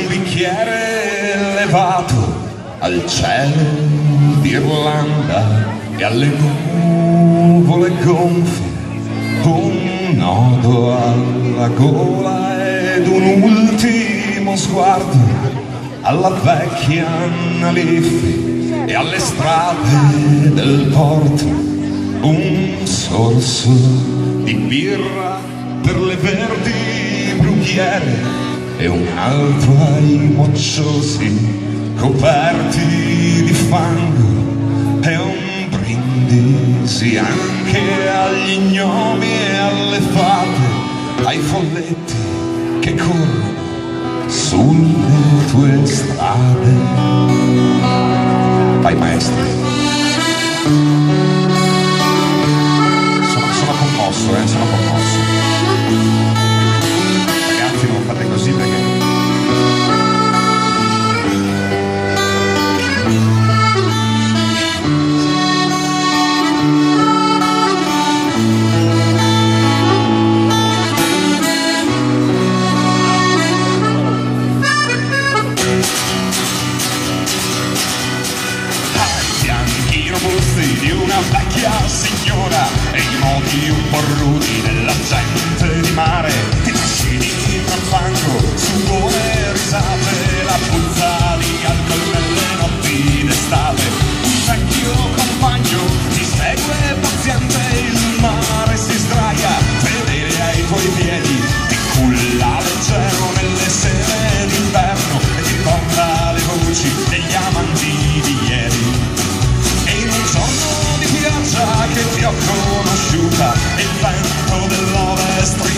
un bicchiere elevato al cielo d'Irlanda e alle nuvole gonfie un nodo alla gola ed un ultimo sguardo alla vecchia Annaliffi e alle strade del porto un sorso di birra per le verdi brughiere e un altro ai mocciosi coperti di fango e un brindisi anche agli gnomi e alle fate, ai folletti che corrono sulle tue strade. Vai maestro. Vecchia signora e i modi un po' rudi della gente shooter in vain for the.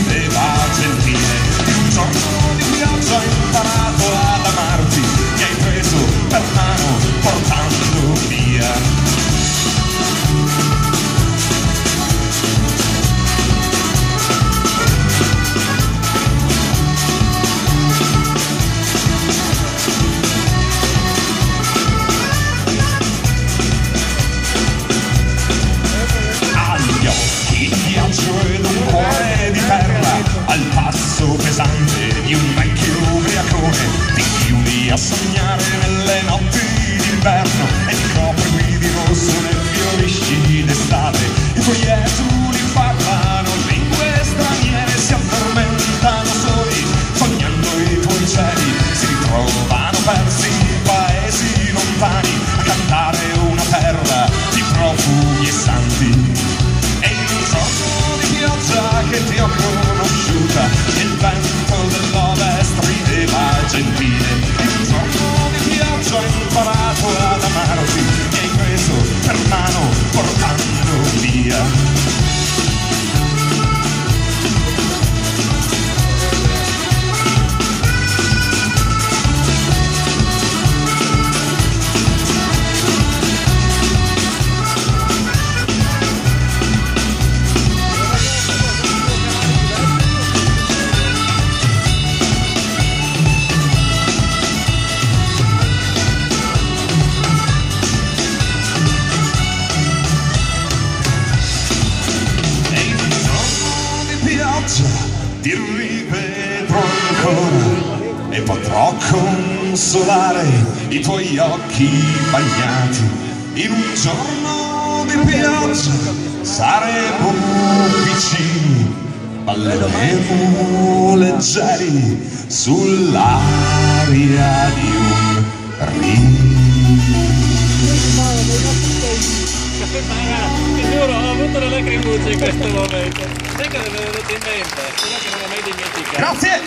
Ti rivedrò ancora. E potrò consolare i tuoi occhi bagnati. In un giorno di pioggia saremo vicini. Balleremo leggeri sull'aria di un rio giuro, ho avuto le lacrimucce in questo momento. Sai che mi è venuto in mente? Quello che non ho mai dimenticato. grazie.